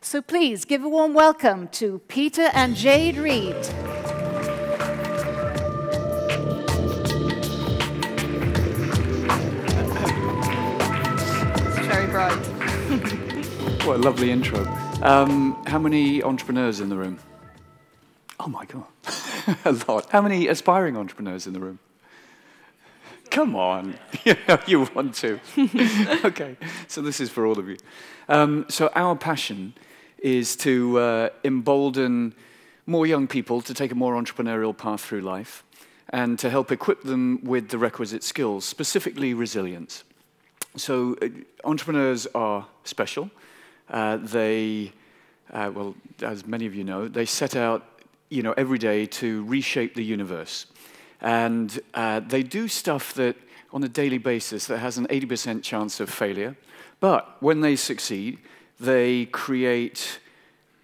So please give a warm welcome to Peter and Jade Read. It's very bright. What a lovely intro. Um, how many entrepreneurs in the room? Oh my God, a lot. How many aspiring entrepreneurs in the room? Come on, you want to. okay, so this is for all of you. Um, so, our passion is to uh, embolden more young people to take a more entrepreneurial path through life and to help equip them with the requisite skills, specifically resilience. So, uh, entrepreneurs are special. Uh, they, uh, well, as many of you know, they set out, you know, every day to reshape the universe. And uh, they do stuff that, on a daily basis, that has an 80% chance of failure. But when they succeed, they create,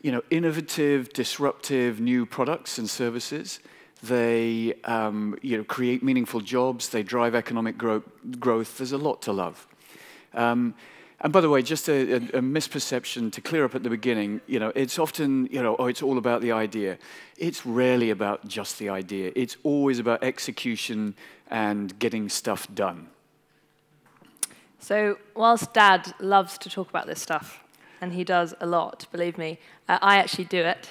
you know, innovative, disruptive new products and services. They, um, you know, create meaningful jobs. They drive economic gro growth. There's a lot to love. Um, and by the way, just a, a, a, misperception to clear up at the beginning, you know, it's often, you know, oh, it's all about the idea. It's rarely about just the idea. It's always about execution and getting stuff done. So whilst Dad loves to talk about this stuff, and he does a lot, believe me, uh, I actually do it.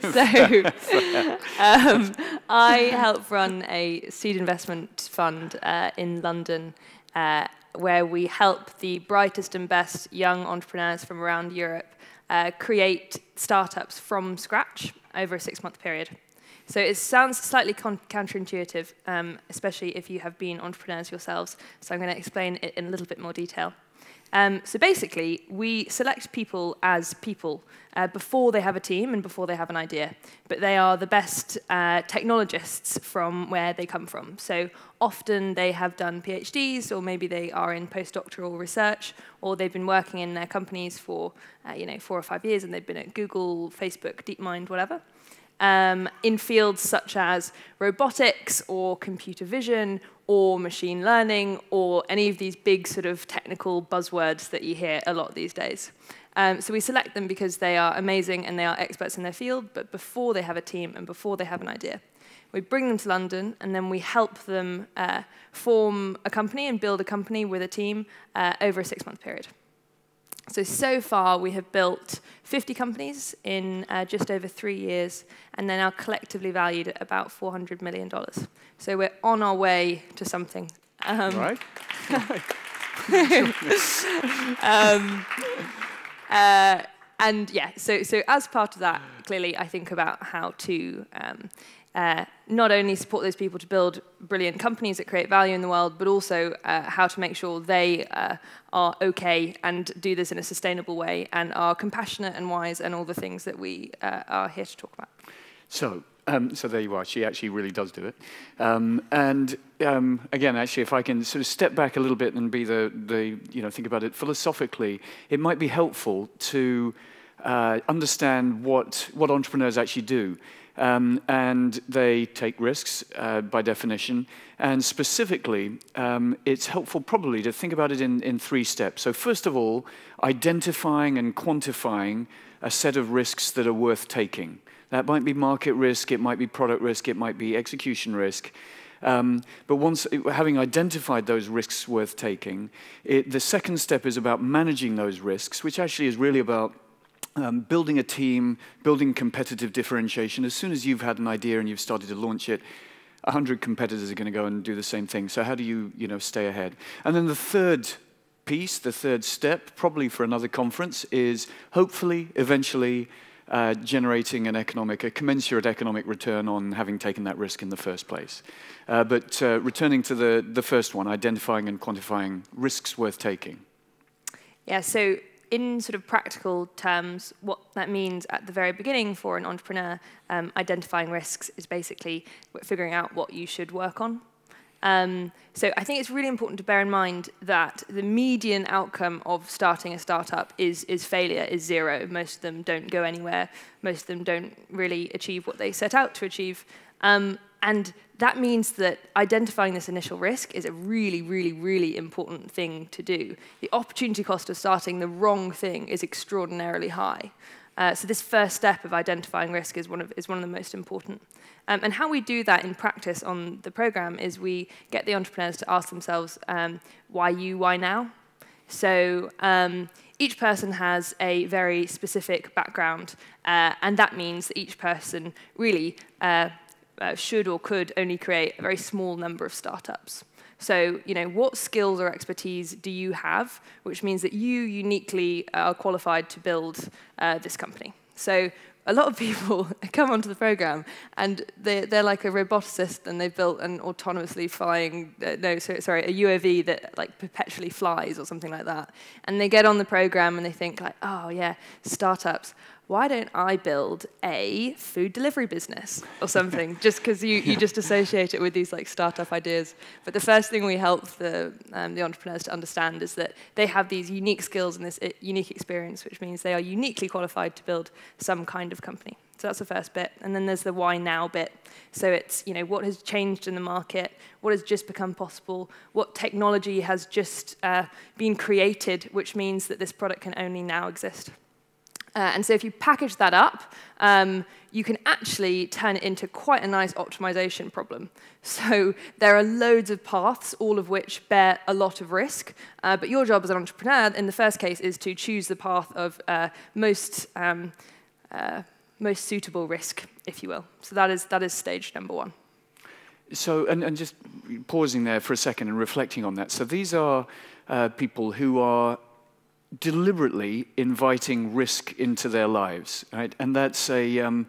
so um, I help run a seed investment fund uh, in London uh, where we help the brightest and best young entrepreneurs from around Europe uh, create startups from scratch over a six-month period. So it sounds slightly counterintuitive, um, especially if you have been entrepreneurs yourselves. So I'm going to explain it in a little bit more detail. Um, so basically, we select people as people uh, before they have a team and before they have an idea. But they are the best uh, technologists from where they come from. So often they have done PhDs, or maybe they are in postdoctoral research, or they've been working in their companies for uh, you know four or five years, and they've been at Google, Facebook, DeepMind, whatever um, in fields such as robotics or computer vision or machine learning or any of these big sort of technical buzzwords that you hear a lot these days. Um, so we select them because they are amazing and they are experts in their field, but before they have a team and before they have an idea. We bring them to London and then we help them uh, form a company and build a company with a team uh, over a six-month period. So, so far we have built 50 companies in uh, just over three years, and they're now collectively valued at about $400 million. So we're on our way to something. Um, right. um, uh, and yeah, so, so as part of that, clearly I think about how to um, uh, not only support those people to build brilliant companies that create value in the world, but also uh, how to make sure they uh, are okay and do this in a sustainable way and are compassionate and wise and all the things that we uh, are here to talk about. So, um, so there you are. She actually really does do it. Um, and um, again, actually, if I can sort of step back a little bit and be the, the you know, think about it philosophically, it might be helpful to uh, understand what, what entrepreneurs actually do. Um, and they take risks uh, by definition. And specifically, um, it's helpful probably to think about it in, in three steps. So first of all, identifying and quantifying a set of risks that are worth taking. That might be market risk, it might be product risk, it might be execution risk. Um, but once having identified those risks worth taking, it, the second step is about managing those risks, which actually is really about um, building a team, building competitive differentiation. As soon as you've had an idea and you've started to launch it, 100 competitors are going to go and do the same thing. So how do you, you know, stay ahead? And then the third piece, the third step, probably for another conference, is hopefully, eventually, uh, generating an economic, a commensurate economic return on having taken that risk in the first place. Uh, but uh, returning to the, the first one, identifying and quantifying risks worth taking. Yeah, so in sort of practical terms, what that means at the very beginning for an entrepreneur, um, identifying risks is basically figuring out what you should work on. Um, so I think it's really important to bear in mind that the median outcome of starting a startup is, is failure, is zero. Most of them don't go anywhere. Most of them don't really achieve what they set out to achieve. Um, and that means that identifying this initial risk is a really, really, really important thing to do. The opportunity cost of starting the wrong thing is extraordinarily high. Uh, so this first step of identifying risk is one of, is one of the most important. Um, and how we do that in practice on the program is we get the entrepreneurs to ask themselves, um, why you, why now? So um, each person has a very specific background, uh, and that means that each person really uh, uh, should or could only create a very small number of startups. So, you know, what skills or expertise do you have, which means that you uniquely are qualified to build uh, this company? So a lot of people come onto the program and they, they're like a roboticist and they've built an autonomously flying, uh, no, so, sorry, a UAV that like perpetually flies or something like that. And they get on the program and they think like, oh yeah, startups why don't I build a food delivery business or something? just because you, you just associate it with these like startup ideas. But the first thing we help the, um, the entrepreneurs to understand is that they have these unique skills and this uh, unique experience, which means they are uniquely qualified to build some kind of company. So that's the first bit. And then there's the why now bit. So it's, you know, what has changed in the market, what has just become possible, what technology has just uh, been created, which means that this product can only now exist. Uh, and so if you package that up, um, you can actually turn it into quite a nice optimization problem. So there are loads of paths, all of which bear a lot of risk. Uh, but your job as an entrepreneur, in the first case, is to choose the path of uh, most, um, uh, most suitable risk, if you will. So that is, that is stage number one. So, and, and just pausing there for a second and reflecting on that. So these are uh, people who are deliberately inviting risk into their lives, right? And that's a, um,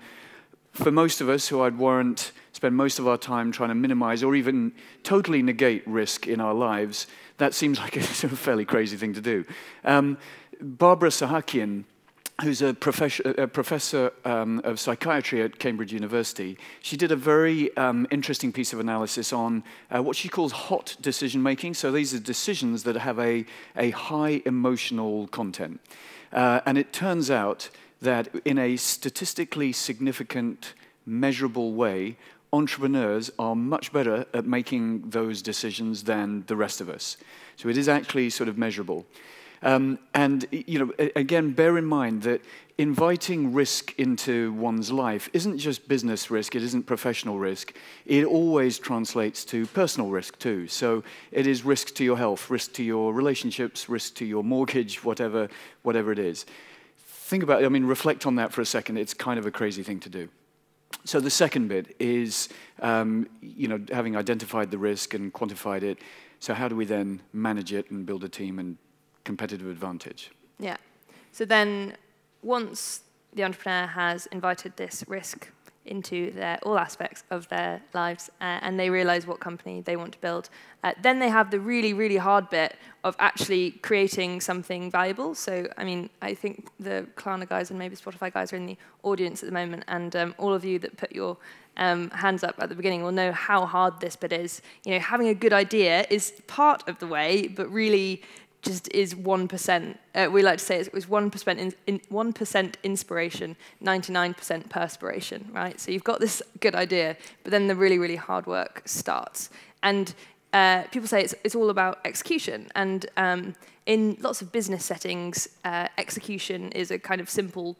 for most of us who I'd warrant spend most of our time trying to minimize or even totally negate risk in our lives, that seems like a fairly crazy thing to do. Um, Barbara Sahakian who's a professor, a professor um, of psychiatry at Cambridge University, she did a very um, interesting piece of analysis on uh, what she calls hot decision making. So these are decisions that have a, a high emotional content. Uh, and it turns out that in a statistically significant, measurable way, entrepreneurs are much better at making those decisions than the rest of us. So it is actually sort of measurable. Um, and, you know, again, bear in mind that inviting risk into one's life isn't just business risk, it isn't professional risk. It always translates to personal risk too. So it is risk to your health, risk to your relationships, risk to your mortgage, whatever, whatever it is. Think about I mean, reflect on that for a second. It's kind of a crazy thing to do. So the second bit is, um, you know, having identified the risk and quantified it, so how do we then manage it and build a team and competitive advantage. Yeah. So then once the entrepreneur has invited this risk into their, all aspects of their lives uh, and they realize what company they want to build. Uh, then they have the really, really hard bit of actually creating something valuable. So, I mean, I think the Klarna guys and maybe Spotify guys are in the audience at the moment, and um, all of you that put your um, hands up at the beginning will know how hard this bit is. You know, having a good idea is part of the way, but really just is 1%. Uh, we like to say it was 1%, in, in, 1% inspiration, 99% perspiration, right? So you've got this good idea, but then the really, really hard work starts. And uh, people say it's, it's all about execution. And um, in lots of business settings, uh, execution is a kind of simple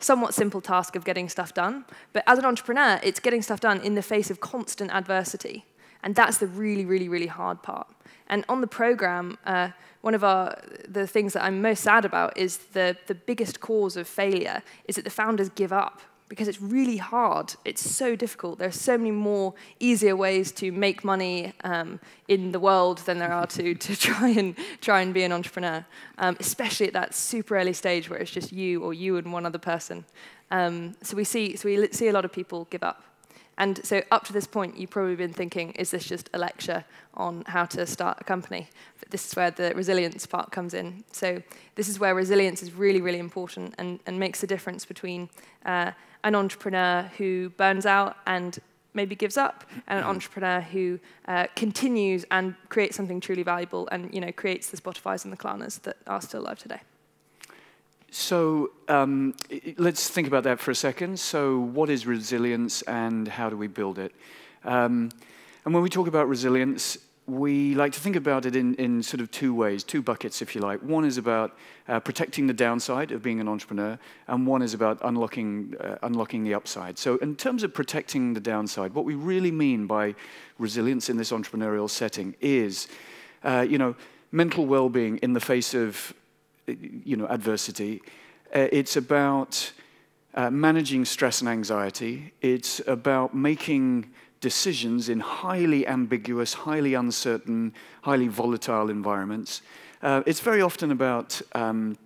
somewhat simple task of getting stuff done. But as an entrepreneur, it's getting stuff done in the face of constant adversity. And that's the really, really, really hard part. And on the program, uh, one of our, the things that I'm most sad about is the, the biggest cause of failure is that the founders give up because it's really hard. It's so difficult. There are so many more easier ways to make money um, in the world than there are to, to try, and, try and be an entrepreneur, um, especially at that super early stage where it's just you or you and one other person. Um, so we see, so we see a lot of people give up. And so up to this point, you've probably been thinking, is this just a lecture on how to start a company? But this is where the resilience part comes in. So this is where resilience is really, really important and, and makes the difference between uh, an entrepreneur who burns out and maybe gives up, and an entrepreneur who uh, continues and creates something truly valuable and you know, creates the Spotifys and the Klarnas that are still alive today. So um, let's think about that for a second. So, what is resilience and how do we build it? Um, and when we talk about resilience, we like to think about it in, in sort of two ways, two buckets, if you like. One is about uh, protecting the downside of being an entrepreneur, and one is about unlocking, uh, unlocking the upside. So, in terms of protecting the downside, what we really mean by resilience in this entrepreneurial setting is, uh, you know, mental well-being in the face of, you know, adversity. Uh, it's about uh, managing stress and anxiety. It's about making decisions in highly ambiguous, highly uncertain, highly volatile environments. Uh, it's very often about um,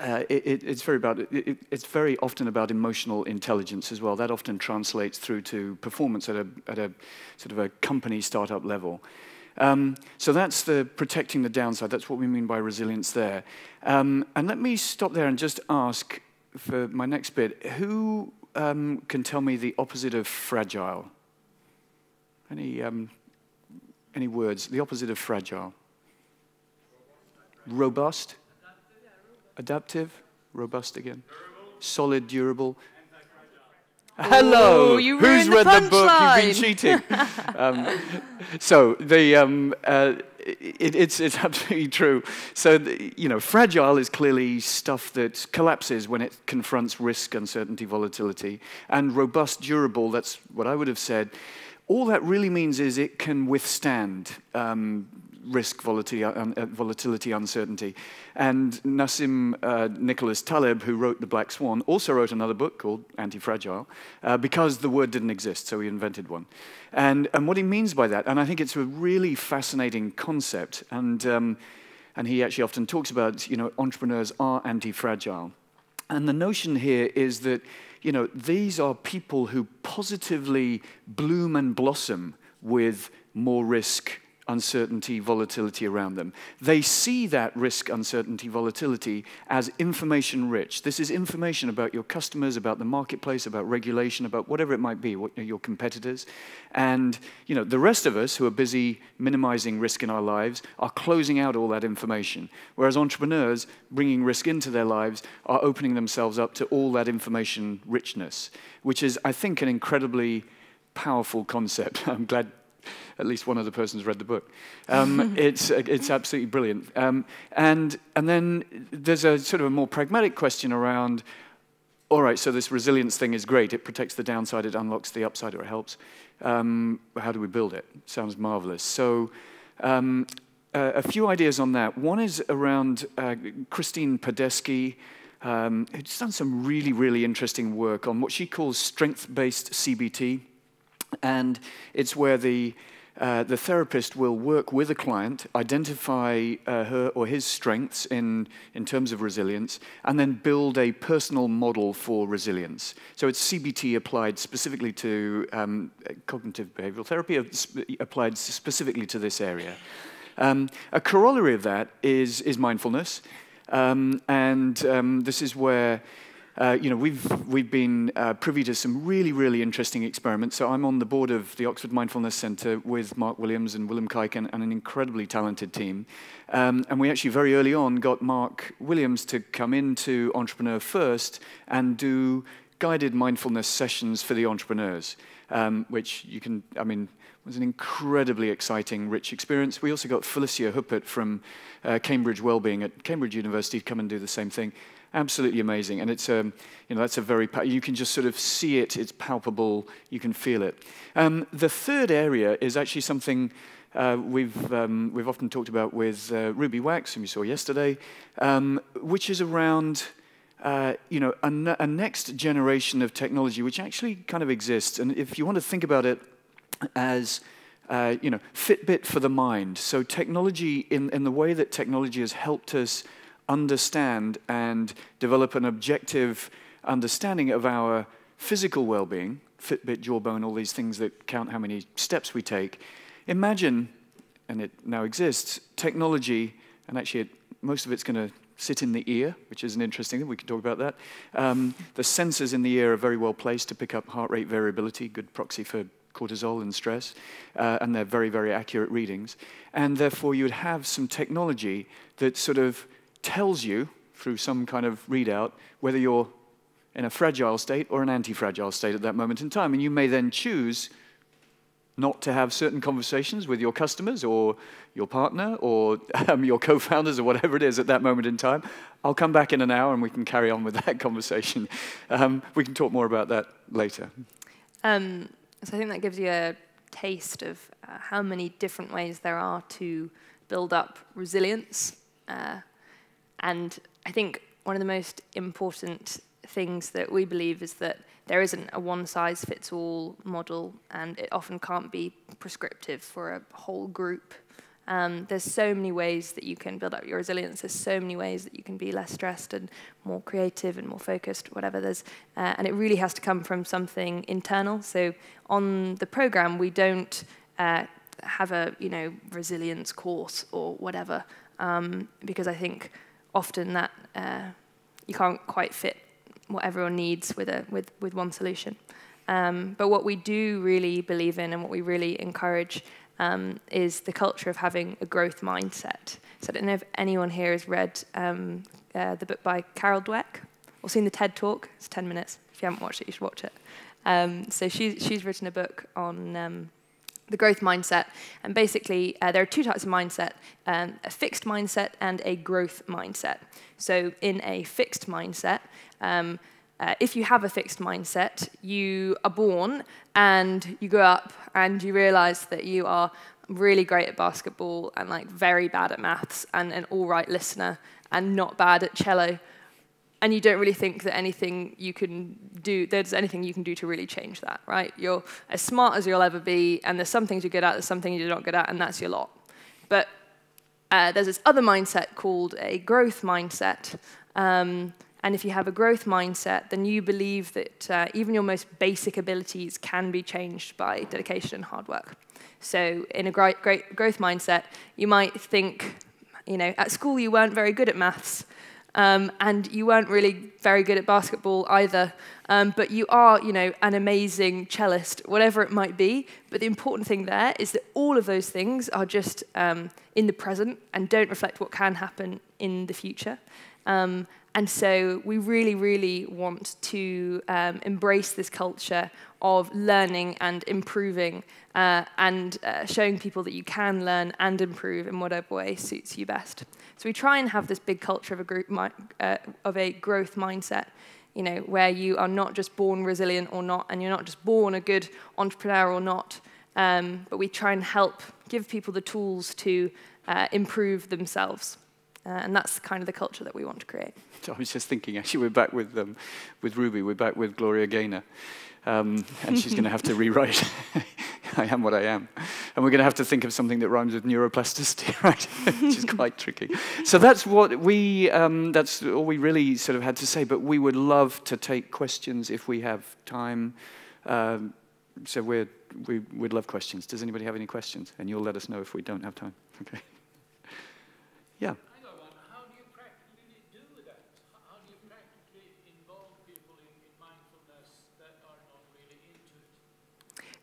uh, it, it's very about it, it's very often about emotional intelligence as well. That often translates through to performance at a at a sort of a company startup level. Um, so that's the protecting the downside. That's what we mean by resilience there. Um, and let me stop there and just ask for my next bit: Who um, can tell me the opposite of fragile? Any, um, any words? The opposite of fragile. Robust. Adaptive. Robust again. Solid, durable. Hello. Ooh, Who's ruined the read the book? You've been cheating. um, so the um, uh, it, it's it's absolutely true. So the, you know, fragile is clearly stuff that collapses when it confronts risk, uncertainty, volatility, and robust, durable. That's what I would have said all that really means is it can withstand um, risk, volatility, uh, volatility, uncertainty. And Nassim uh, Nicholas Taleb, who wrote The Black Swan, also wrote another book called Anti-Fragile, uh, because the word didn't exist, so he invented one. And, and what he means by that, and I think it's a really fascinating concept, and, um, and he actually often talks about, you know, entrepreneurs are anti-fragile. And the notion here is that you know, these are people who positively bloom and blossom with more risk, uncertainty, volatility around them. They see that risk, uncertainty, volatility as information rich. This is information about your customers, about the marketplace, about regulation, about whatever it might be, what, your competitors. And you know, the rest of us who are busy minimizing risk in our lives are closing out all that information. Whereas entrepreneurs, bringing risk into their lives, are opening themselves up to all that information richness, which is, I think, an incredibly powerful concept. I'm glad at least one other person's read the book. Um, it's, it's absolutely brilliant. Um, and, and then there's a sort of a more pragmatic question around, all right, so this resilience thing is great. It protects the downside, it unlocks the upside, or it helps. Um, how do we build it? Sounds marvelous. So um, uh, a few ideas on that. One is around uh, Christine Padesky, um, who's done some really, really interesting work on what she calls strength-based CBT. And it's where the, uh, the therapist will work with a client, identify uh, her or his strengths in, in terms of resilience, and then build a personal model for resilience. So it's CBT applied specifically to um, cognitive behavioral therapy, applied specifically to this area. Um, a corollary of that is, is mindfulness. Um, and um, this is where uh, you know, we've, we've been uh, privy to some really, really interesting experiments. So I'm on the board of the Oxford Mindfulness Centre with Mark Williams and Willem Kuyken and an incredibly talented team. Um, and we actually very early on got Mark Williams to come into Entrepreneur First and do guided mindfulness sessions for the entrepreneurs, um, which you can, I mean, was an incredibly exciting, rich experience. We also got Felicia Huppert from uh, Cambridge Wellbeing at Cambridge University to come and do the same thing absolutely amazing. And it's, um, you know, that's a very, you can just sort of see it, it's palpable, you can feel it. Um, the third area is actually something uh, we've, um, we've often talked about with uh, Ruby Wax, whom you saw yesterday, um, which is around, uh, you know, a, a next generation of technology which actually kind of exists. And if you want to think about it as, uh, you know, Fitbit for the mind. So technology, in, in the way that technology has helped us understand and develop an objective understanding of our physical well-being, Fitbit, Jawbone, all these things that count how many steps we take. Imagine, and it now exists, technology, and actually it, most of it's going to sit in the ear, which is an interesting thing. We can talk about that. Um, the sensors in the ear are very well placed to pick up heart rate variability, good proxy for cortisol and stress, uh, and they're very, very accurate readings. And therefore, you would have some technology that sort of tells you through some kind of readout whether you're in a fragile state or an anti-fragile state at that moment in time. And you may then choose not to have certain conversations with your customers or your partner or um, your co-founders or whatever it is at that moment in time. I'll come back in an hour and we can carry on with that conversation. Um, we can talk more about that later. Um, so I think that gives you a taste of uh, how many different ways there are to build up resilience. Uh, and I think one of the most important things that we believe is that there isn't a one size fits all model, and it often can't be prescriptive for a whole group. Um, there's so many ways that you can build up your resilience. There's so many ways that you can be less stressed and more creative and more focused, whatever there's. Uh, and it really has to come from something internal. So on the program, we don't uh, have a you know resilience course or whatever, um, because I think often that uh, you can't quite fit what everyone needs with, a, with, with one solution. Um, but what we do really believe in and what we really encourage um, is the culture of having a growth mindset. So I don't know if anyone here has read um, uh, the book by Carol Dweck or seen the TED Talk. It's 10 minutes. If you haven't watched it, you should watch it. Um, so she's, she's written a book on um, the growth mindset. And basically, uh, there are two types of mindset, um, a fixed mindset and a growth mindset. So in a fixed mindset, um, uh, if you have a fixed mindset, you are born and you grow up and you realize that you are really great at basketball and like very bad at maths and an all right listener and not bad at cello and you don't really think that anything you can do, there's anything you can do to really change that, right? You're as smart as you'll ever be, and there's some things you're good at, there's some things you're not good at, and that's your lot. But uh, there's this other mindset called a growth mindset. Um, and if you have a growth mindset, then you believe that uh, even your most basic abilities can be changed by dedication and hard work. So in a great, great growth mindset, you might think, you know, at school you weren't very good at maths, um, and you weren't really very good at basketball either. Um, but you are, you know, an amazing cellist, whatever it might be. But the important thing there is that all of those things are just um, in the present and don't reflect what can happen in the future. Um, and so we really, really want to um, embrace this culture of learning and improving uh, and uh, showing people that you can learn and improve in whatever way suits you best. So we try and have this big culture of a, group uh, of a growth mindset, you know, where you are not just born resilient or not, and you're not just born a good entrepreneur or not, um, but we try and help give people the tools to uh, improve themselves. Uh, and that's kind of the culture that we want to create. I was just thinking, actually, we're back with, um, with Ruby, we're back with Gloria Gaynor. Um, and she's going to have to rewrite I am what I am. And we're going to have to think of something that rhymes with neuroplasticity, right? Which is quite tricky. So that's what we, um, that's all we really sort of had to say. But we would love to take questions if we have time. Um, so we're, we would love questions. Does anybody have any questions? And you'll let us know if we don't have time. Okay. Yeah.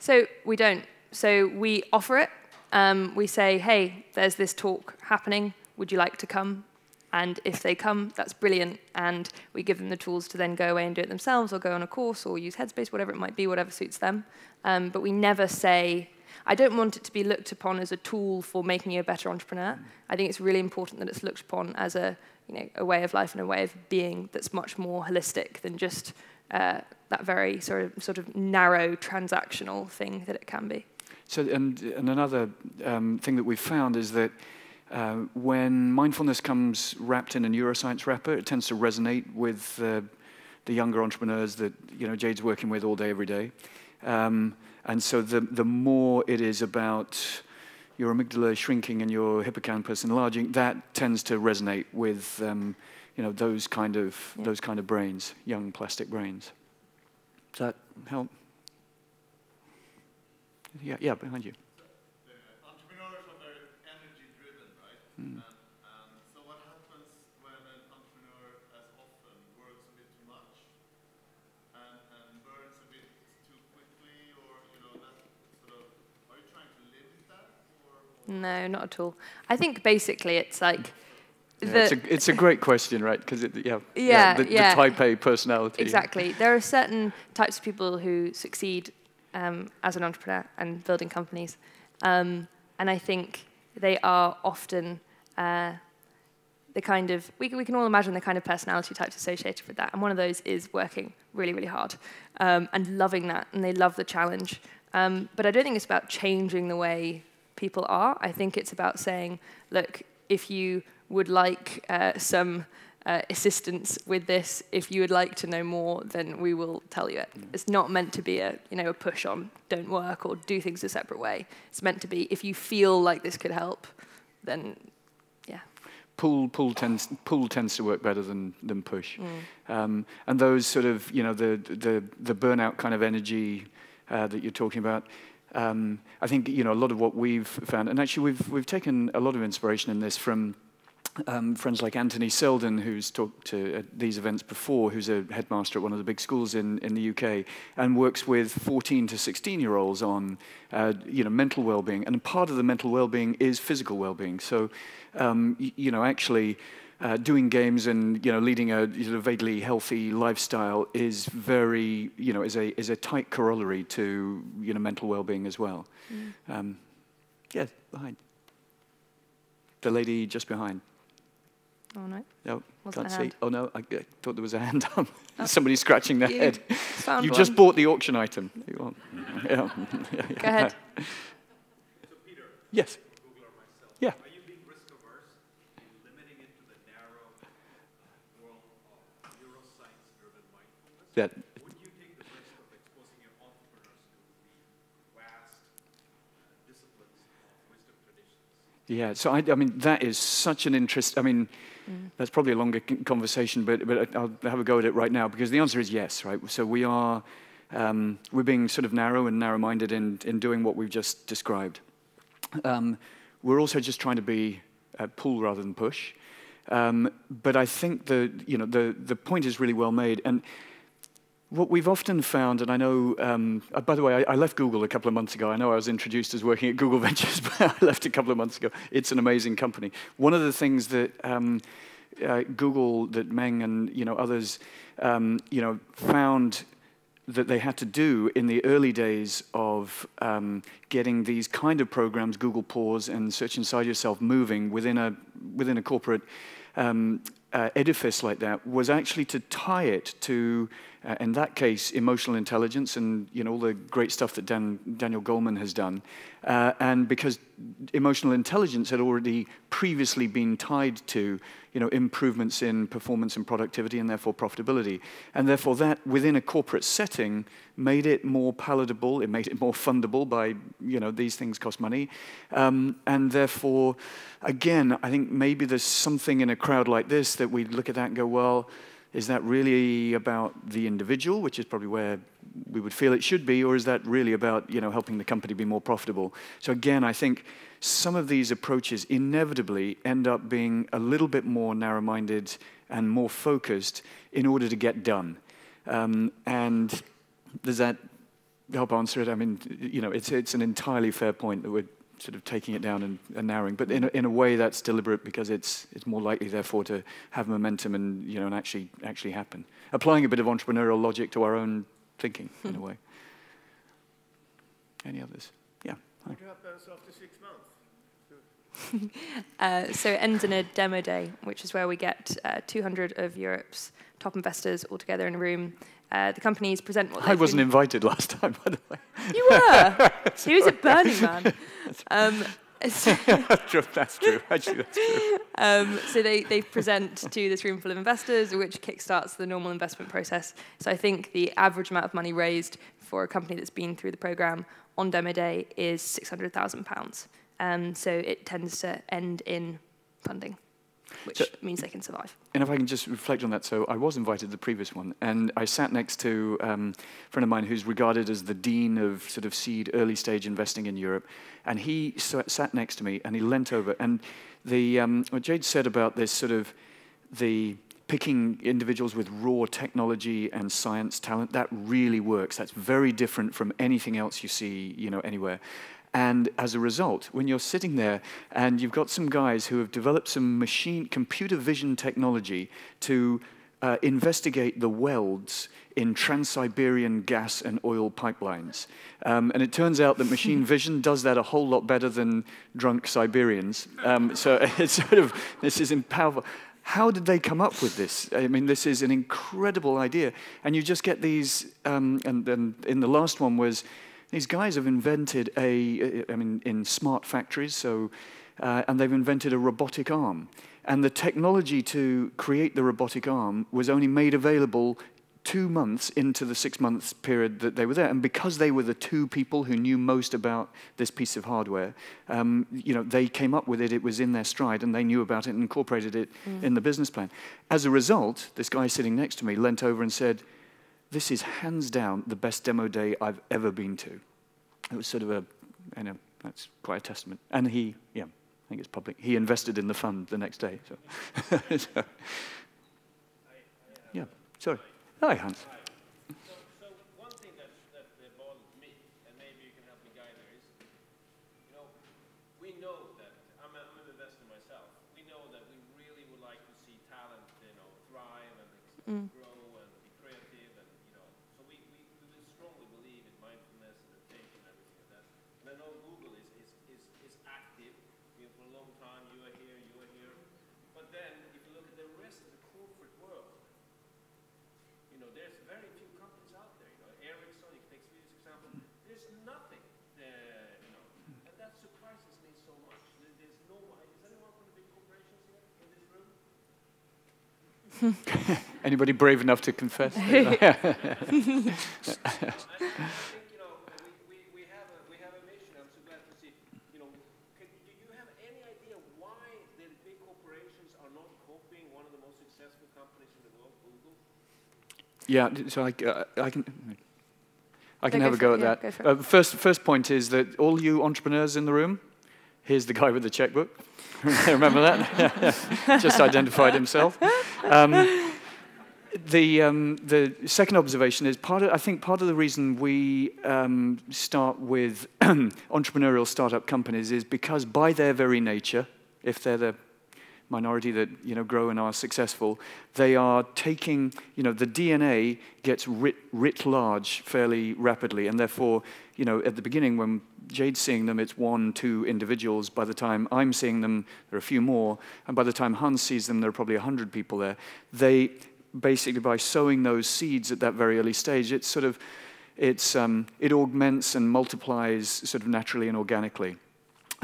So we don't. So we offer it. Um, we say, hey, there's this talk happening. Would you like to come? And if they come, that's brilliant. And we give them the tools to then go away and do it themselves or go on a course or use Headspace, whatever it might be, whatever suits them. Um, but we never say, I don't want it to be looked upon as a tool for making you a better entrepreneur. I think it's really important that it's looked upon as a, you know, a way of life and a way of being that's much more holistic than just uh, that very sort of sort of narrow transactional thing that it can be. So, and, and another um, thing that we've found is that uh, when mindfulness comes wrapped in a neuroscience wrapper, it tends to resonate with uh, the younger entrepreneurs that you know Jade's working with all day, every day. Um, and so the, the more it is about your amygdala shrinking and your hippocampus enlarging, that tends to resonate with um, you know, those kind of, yeah. those kind of brains, young plastic brains. Does that help? Yeah, yeah, behind you. entrepreneurs are very energy driven, right? Mm. And, and so what happens when an entrepreneur as often works a bit too much and, and burns a bit too quickly or, you know, that sort of, are you trying to limit that? Or, or? No, not at all. I think basically it's like, Yeah, the- it's, a, it's a great question, right? Because it, yeah, Yeah, the, yeah. the Type A personality. Exactly. There are certain types of people who succeed um, as an entrepreneur and building companies. Um, and I think they are often uh, the kind of, we, can- we can all imagine the kind of personality types associated with that. And one of those is working really, really hard um, and loving that. And they love the challenge. Um, but I don't think it's about changing the way people are. I think it's about saying, look, if you would like uh, some uh, assistance with this, if you would like to know more, then we will tell you it. It's not meant to be a, you know, a push on don't work or do things a separate way. It's meant to be if you feel like this could help, then yeah. pull pull tends pull tends to work better than than push, Mm. um, and those sort of you know the the the burnout kind of energy uh, that you're talking about. Um, I think you know a lot of what we've found, and actually we've we've taken a lot of inspiration in this from um, friends like Anthony Seldon, who's talked to at these events before, who's a headmaster at one of the big schools in, in the UK, and works with 14 to 16 year olds on uh, you know mental well-being, and part of the mental well-being is physical well-being. So um, you know actually. Uh, doing games and you know leading a sort of vaguely healthy lifestyle is very you know is a is a tight corollary to you know mental well-being as well. Um, yeah, behind the lady just behind. Oh no. No, Wasn't can't see. Oh no, I, I thought there was a hand up. Somebody scratching their You head. You one. just bought the auction item. You want- yeah. Go ahead. Yes. Yeah. Are you being risk averse in limiting it to the narrow world of neuroscience driven mindfulness? That, Would you take the risk of exposing your entrepreneurs to the vast uh, disciplines of wisdom traditions? yeah. So I, I mean, that is such an interest. I mean, Mm. that's probably a longer conversation, but but I'll have a go at it right now because the answer is yes, right? So we are um, we're being sort of narrow and narrow-minded in in doing what we've just described. Um, we're also just trying to be uh, pull rather than push. Um, but I think the you know the the point is really well made and. What we've often found, and I know, um, uh, by the way, I, I left Google a couple of months ago. I know I was introduced as working at Google Ventures, but I left a couple of months ago. It's an amazing company. One of the things that um, uh, Google, that Meng and you know others, um, you know, found that they had to do in the early days of um, getting these kind of programs, Google Pause and Search Inside Yourself, moving within a within a corporate um, uh, edifice like that, was actually to tie it to, uh, in that case, emotional intelligence and you know all the great stuff that Dan, Daniel Goleman has done, uh, and because emotional intelligence had already previously been tied to you know, improvements in performance and productivity and therefore profitability. And therefore that, within a corporate setting, made it more palatable, it made it more fundable by, you know, these things cost money. Um, and therefore, again, I think maybe there's something in a crowd like this that we look at that and go, well, is that really about the individual, which is probably where we would feel it should be, or is that really about you know helping the company be more profitable? So again, I think some of these approaches inevitably end up being a little bit more narrow-minded and more focused in order to get done. Um, and does that help answer it? I mean, you know, it's it's an entirely fair point that we're sort of taking it down and, and narrowing, but in a, in a way that's deliberate because it's it's more likely, therefore, to have momentum and you know and actually actually happen. Applying a bit of entrepreneurial logic to our own thinking in a way. Any others? Yeah. Hi. What happens after six months? Uh, so it ends in a demo day, which is where we get uh, 200 of Europe's top investors all together in a room. Uh, the companies present what I wasn't invited last time, by the way. You were. he was at Burning Man. Um, so, that's true. That's true. Actually, that's true. um, so they, they present to this room full of investors, which kickstarts the normal investment process. So I think the average amount of money raised for a company that's been through the program on demo day is £600,000. Um, so it tends to end in funding, which So- means they can survive. And if I can just reflect on that, so I was invited to the previous one, and I sat next to um, a friend of mine who's regarded as the dean of sort of seed early stage investing in Europe, and he sat next to me and he leant over, and the um, what Jade said about this sort of the picking individuals with raw technology and science talent that really works. That's very different from anything else you see, you know, anywhere. And as a result, when you're sitting there and you've got some guys who have developed some machine computer vision technology to uh, investigate the welds in Trans-Siberian gas and oil pipelines. Um, and it turns out that machine vision does that a whole lot better than drunk Siberians. Um, so it's sort of, this is powerful. How did they come up with this? I mean, this is an incredible idea. And you just get these, um, and then in the last one was, these guys have invented a, I mean, in smart factories, so, uh, and they've invented a robotic arm. And the technology to create the robotic arm was only made available two months into the six months period that they were there. And because they were the two people who knew most about this piece of hardware, um, you know, they came up with it, it was in their stride, and they knew about it and incorporated it mm. in the business plan. As a result, this guy sitting next to me leant over and said, this is hands down the best demo day I've ever been to. It was sort of a, you know, that's quite a testament. And he, yeah, I think it's public, he invested in the fund the next day. So, so yeah, sorry. Hi, Hans. So, I know Google is, is, is, is active, you know, for a long time, you are here, you are here, but then if you look at the rest of the corporate world, you know, there's very few companies out there. You know, Ericsson, you take Swedish example, there's nothing, uh, you know, and that surprises me so much. There's no, one. is anyone from the big corporations here in this room? Anybody brave enough to confess? Yeah, so I, uh, I can. I can have a go at yeah, that. Go uh, first, first point is that all you entrepreneurs in the room, here's the guy with the checkbook. Remember that? Just identified himself. Um, the, um, the second observation is part of, I think part of the reason we um, start with entrepreneurial startup companies is because by their very nature, if they're the minority that you know grow and are successful, they are taking you know the DNA gets writ, writ large fairly rapidly, and therefore you know at the beginning when Jade's seeing them, it's one, two individuals. By the time I'm seeing them, there are a few more, and by the time Hans sees them, there are probably a hundred people there. They basically by sowing those seeds at that very early stage, it's sort of it's, um, it augments and multiplies sort of naturally and organically.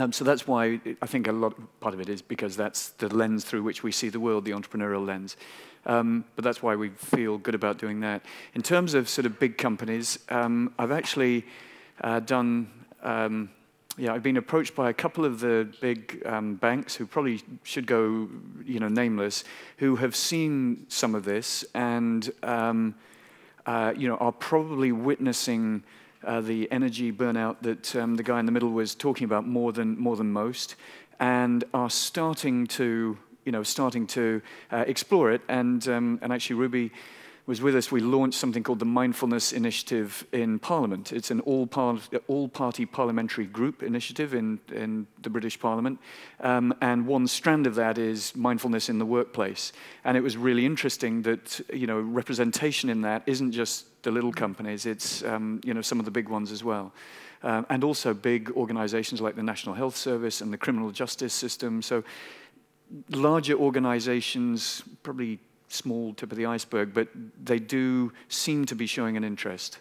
Um, so that's why I think a lot part of it is because that's the lens through which we see the world, the entrepreneurial lens. Um, but that's why we feel good about doing that. In terms of sort of big companies, um, I've actually uh, done, um, yeah, I've been approached by a couple of the big um, banks who probably should go, you know, nameless, who have seen some of this and, um, uh, you know, are probably witnessing uh, the energy burnout that um, the guy in the middle was talking about more than, more than most, and are starting to, you know, starting to uh, explore it. And, um, and actually, Ruby was with us, we launched something called the Mindfulness Initiative in Parliament. It's an all-party all parliamentary group initiative in, in the British Parliament. Um, and one strand of that is mindfulness in the workplace. And it was really interesting that, you know, representation in that isn't just the little companies, it's, um, you know, some of the big ones as well. Um, and also big organizations like the National Health Service and the criminal justice system. So larger organizations, probably small tip of the iceberg, but they do seem to be showing an interest.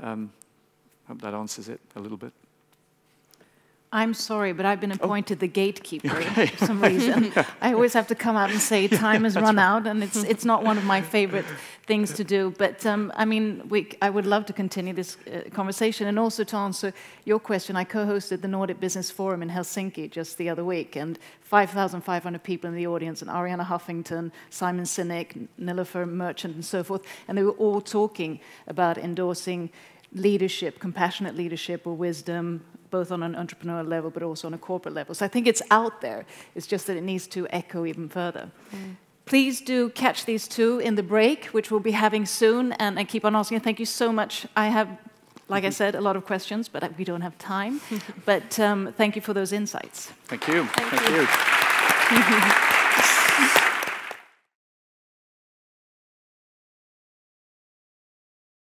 Um, hope that answers it a little bit. I'm sorry, but I've been oh. appointed oh. the gatekeeper okay. for some reason. I always have to come out and say time has run right. out, and it's it's not one of my favorite things to do. But um, I mean, we, I would love to continue this uh, conversation, and also to answer your question. I co-hosted the Nordic Business Forum in Helsinki just the other week, and 5,500 people in the audience, and Arianna Huffington, Simon Sinek, Nilofer Merchant, and so forth, and they were all talking about endorsing leadership, compassionate leadership or wisdom, both on an entrepreneurial level but also on a corporate level. So I think it's out there. It's just that it needs to echo even further. Mm. Please do catch these two in the break, which we'll be having soon, and, and keep on asking. Thank you so much. I have Like I said, a lot of questions, but we don't have time. but um, thank you for those insights. Thank you. Thank, you.